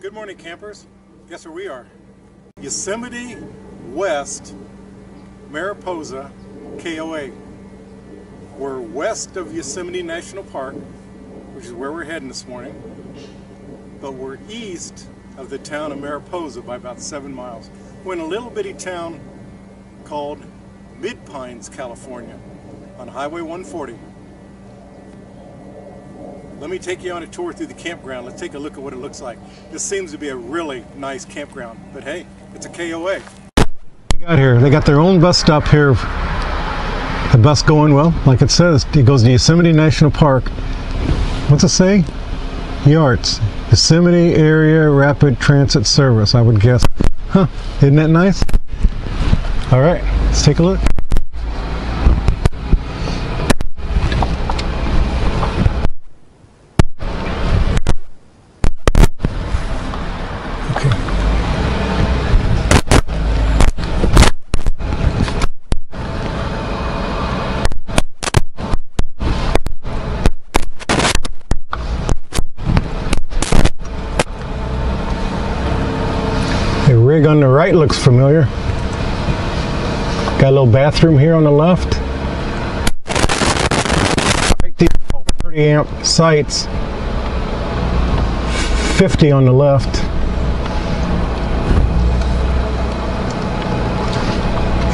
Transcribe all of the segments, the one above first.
Good morning, campers. Guess where we are? Yosemite West, Mariposa, KOA. We're west of Yosemite National Park, which is where we're heading this morning, but we're east of the town of Mariposa by about seven miles. We're in a little bitty town called Mid Pines, California, on Highway 140. Let me take you on a tour through the campground. Let's take a look at what it looks like. This seems to be a really nice campground, but hey, it's a KOA. They got here. They got their own bus stop here. The bus going well, like it says, it goes to Yosemite National Park. What's it say? YARTS, Yosemite Area Rapid Transit Service, I would guess. Huh, isn't that nice? All right, let's take a look. Rig on the right looks familiar. Got a little bathroom here on the left. Right there, 30 amp sites. 50 on the left.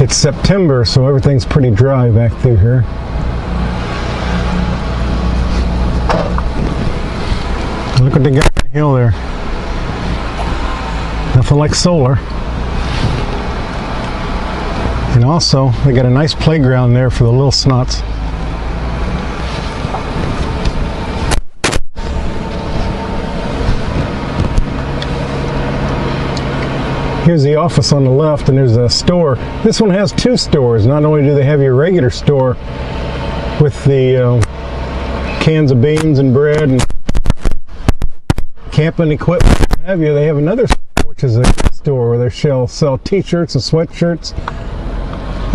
It's September, so everything's pretty dry back through here. Look what they got on the hill there. Nothing like solar. And also, they got a nice playground there for the little snots. Here's the office on the left, and there's a store. This one has two stores. Not only do they have your regular store with the uh, cans of beans and bread and camping equipment, have you, they have another store, which is a store where they shall sell t-shirts and sweatshirts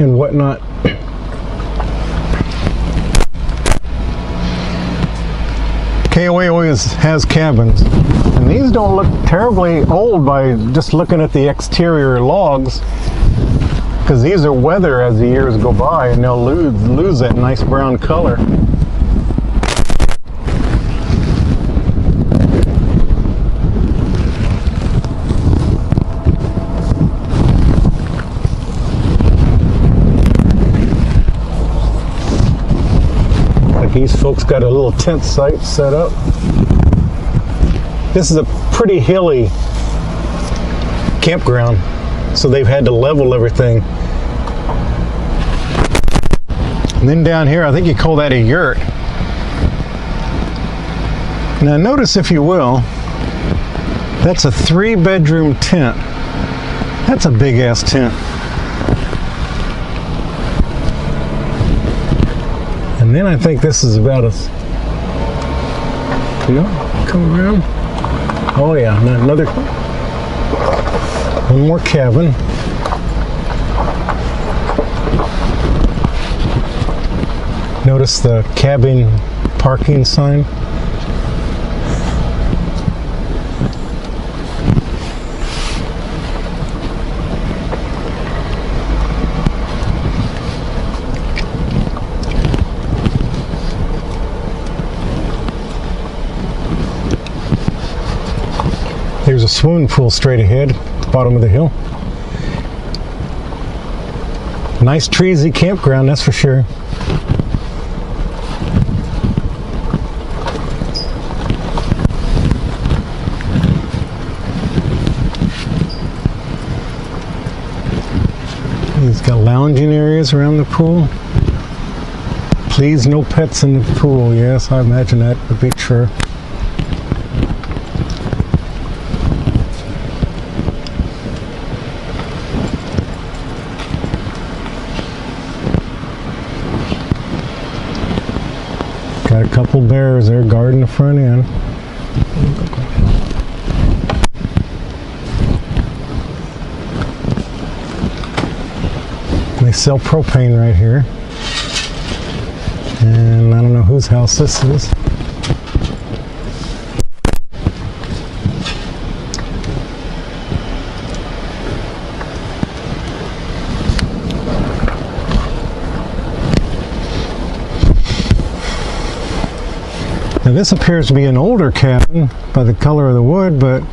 and whatnot. KOA always has cabins, and these don't look terribly old by just looking at the exterior logs, because these are weather as the years go by, and they'll lose, lose that nice brown color. These folks got a little tent site set up. This is a pretty hilly campground, so they've had to level everything. And then down here, I think you call that a yurt. Now notice, if you will, that's a three bedroom tent. That's a big ass tent. And then I think this is about as, you know, come around. Oh yeah, another, one more cabin. Notice the cabin parking sign. There's a swimming pool straight ahead, bottom of the hill. Nice treesy campground, that's for sure. He's got lounging areas around the pool. Please, no pets in the pool. Yes, I imagine that would be true. Couple bears there guarding the front end. They sell propane right here. And I don't know whose house this is. Now this appears to be an older cabin by the color of the wood, but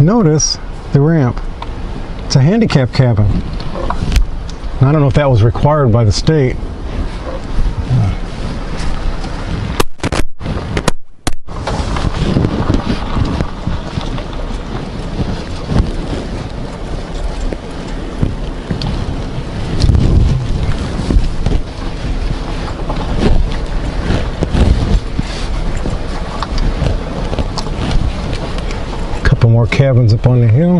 notice the ramp. It's a handicap cabin. I don't know if that was required by the state. Couple more cabins up on the hill.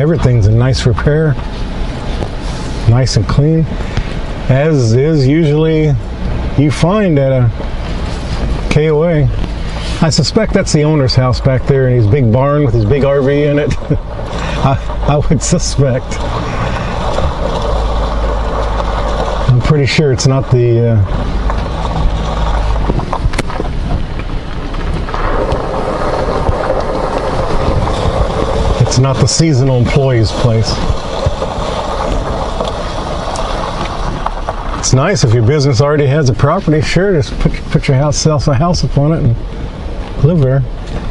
Everything's in nice repair, nice and clean, as is usually you find at a KOA. I suspect that's the owner's house back there in his big barn with his big RV in it. I, I would suspect. I'm pretty sure it's not the. Uh, not the seasonal employee's place. It's nice if your business already has a property. Sure, just put put your house, sell a house upon it, and live there.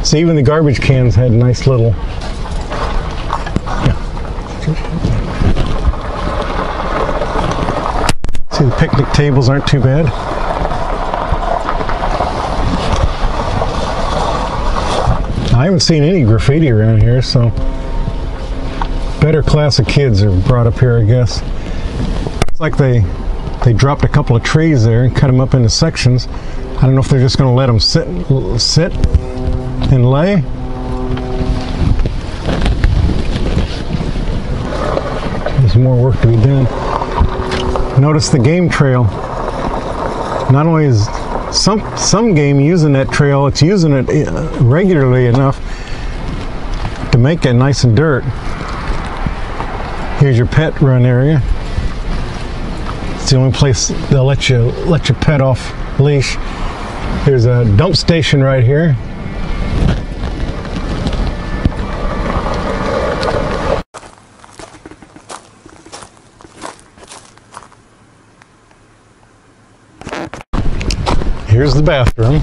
See, even the garbage cans had nice little. See, the picnic tables aren't too bad. I haven't seen any graffiti around here, so better class of kids are brought up here, I guess. It's like they they dropped a couple of trees there and cut them up into sections. I don't know if they're just going to let them sit sit and lay. There's more work to be done. Notice the game trail. Not only is some some game using that trail, it's using it uh, regularly enough to make it nice and dirt. Here's your pet run area. It's the only place they'll let you let your pet off leash. Here's a dump station right here. Here's the bathroom.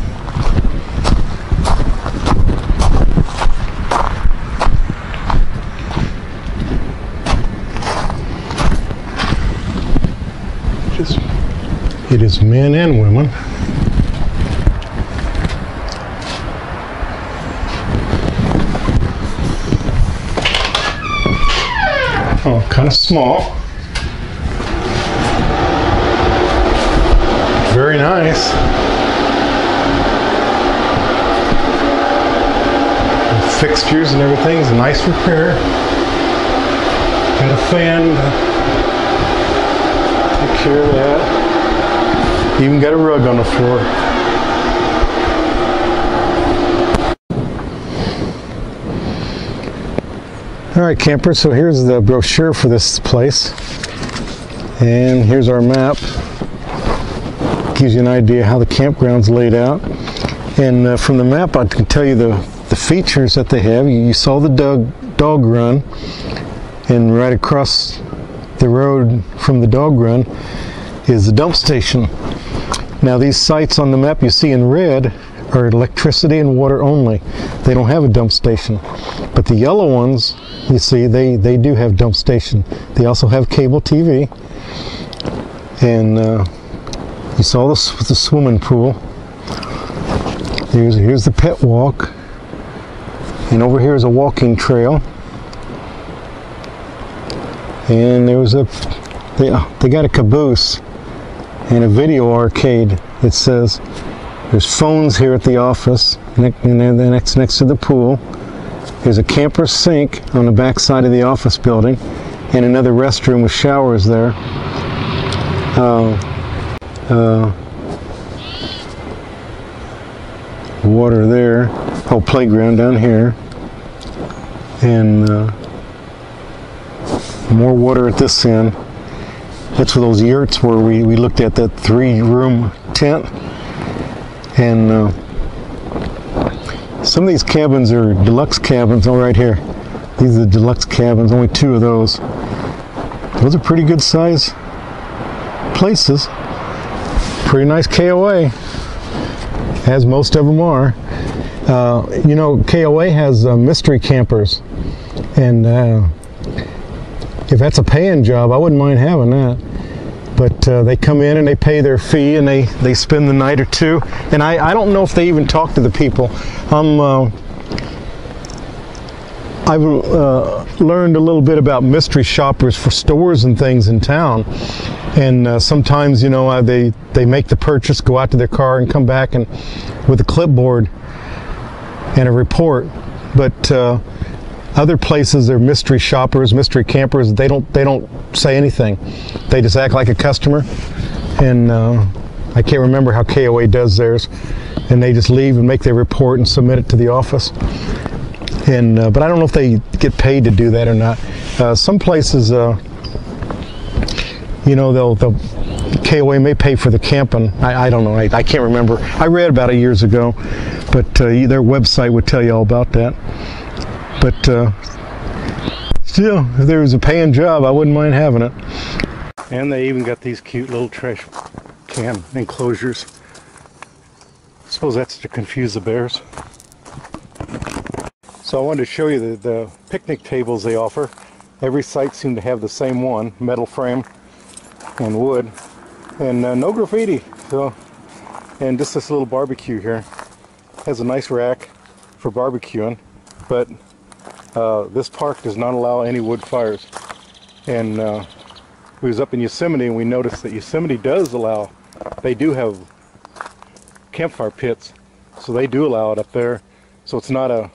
Just- It is men and women. Oh, kind of small. Very nice. fixtures and everything's a nice repair. Got a fan to take care of that. Even got a rug on the floor. All right, campers, so here's the brochure for this place. And here's our map. Gives you an idea how the campground's laid out. And uh, from the map, I can tell you the, the features that they have. You, you saw the dog, dog run, and right across the road from the dog run is the dump station. Now, these sites on the map you see in red are electricity and water only. They don't have a dump station. But the yellow ones, you see, they, they do have dump station. They also have cable TV. And uh, you saw this with the swimming pool. Here's, here's the pet walk. And over here is a walking trail. And there was a, they, they got a caboose and a video arcade. It says there's phones here at the office, and then that's next to the pool. There's a camper sink on the back side of the office building, and another restroom with showers there. Uh, uh, water there. Whole playground down here, and uh, more water at this end. That's where those yurts where We, we looked at that three room tent. And uh, some of these cabins are deluxe cabins. Oh, right here. These are the deluxe cabins, only two of those. Those are pretty good size places. pretty nice KOA, as most of them are. Uh, you know, KOA has uh, mystery campers, and uh, if that's a paying job, I wouldn't mind having that. But uh, they come in and they pay their fee and they, they spend the night or two. And I, I don't know if they even talk to the people. I'm, uh, I've uh, learned a little bit about mystery shoppers for stores and things in town. And uh, sometimes, you know, uh, they, they make the purchase, go out to their car, and come back and with a clipboard and a report. But uh, other places, they're mystery shoppers, mystery campers. They don't they don't say anything. They just act like a customer. And uh, I can't remember how KOA does theirs. And they just leave and make their report and submit it to the office and uh, but I don't know if they get paid to do that or not. Uh, some places, uh, you know, they'll, they'll KOA may pay for the camping. I, I don't know. I, I can't remember. I read about it years ago, but uh, their website would tell you all about that. But uh, still, if there was a paying job, I wouldn't mind having it. And they even got these cute little trash can enclosures. I suppose that's to confuse the bears. So I wanted to show you the, the picnic tables they offer. Every site seemed to have the same one, metal frame and wood, and uh, no graffiti. So, and just this little barbecue here has a nice rack for barbecuing, but uh, this park does not allow any wood fires. And uh, we was up in Yosemite and we noticed that Yosemite does allow, they do have campfire pits, so they do allow it up there. So it's not a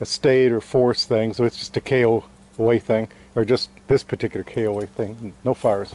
a state or force thing, so it's just a KOA thing, or just this particular KOA thing. No fires.